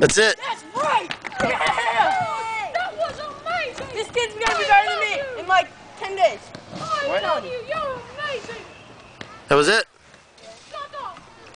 That's it. That's right. Yeah. That was amazing. This kid's gonna be better than me in like 10 days. I What? love you. You're amazing. That was it.